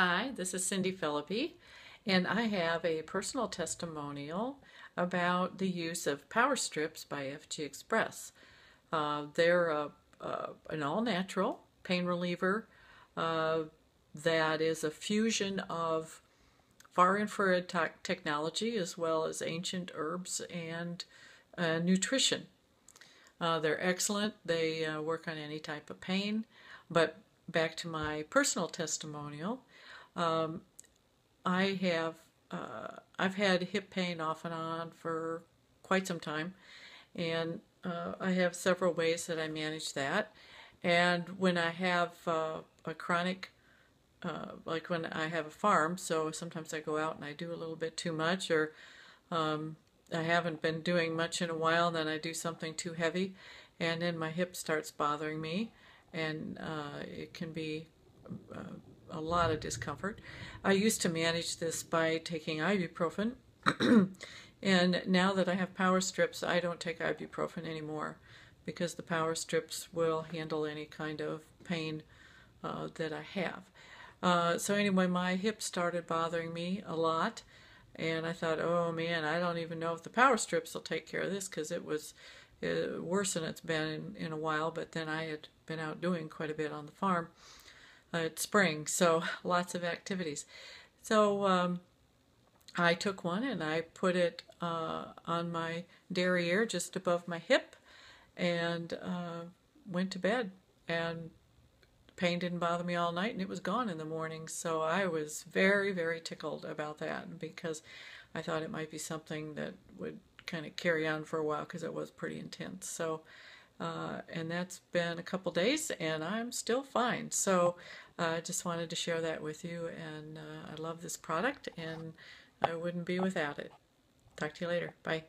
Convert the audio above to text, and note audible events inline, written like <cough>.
Hi, this is Cyndie Phillippe, and I have a personal testimonial about the use of Power Strips by FG Xpress. Uh, they're a, a, an all natural pain reliever uh, that is a fusion of far infrared te technology as well as ancient herbs and uh, nutrition. Uh, they're excellent, they uh, work on any type of pain, but back to my personal testimonial. Um, I have uh, I've had hip pain off and on for quite some time, and uh, I have several ways that I manage that. And when I have uh, a chronic, uh, like when I have a farm, so sometimes I go out and I do a little bit too much, or um, I haven't been doing much in a while, and then I do something too heavy, and then my hip starts bothering me, and uh, it can be uh, a lot of discomfort. I used to manage this by taking ibuprofen, <clears throat> and now that I have power strips, I don't take ibuprofen anymore because the power strips will handle any kind of pain uh, that I have. Uh, so anyway, my hip started bothering me a lot, and I thought, oh man, I don't even know if the power strips will take care of this because it was uh, worse than it's been in, in a while. But then I had been out doing quite a bit on the farm uh, it's spring, so <laughs> lots of activities. So um, I took one and I put it uh, on my derriere just above my hip and uh, went to bed. And pain didn't bother me all night and it was gone in the morning. So I was very, very tickled about that because I thought it might be something that would kind of carry on for a while because it was pretty intense. So uh, and that's been a couple days and I'm still fine. So uh, I uh, just wanted to share that with you and uh, I love this product and I wouldn't be without it. Talk to you later. Bye.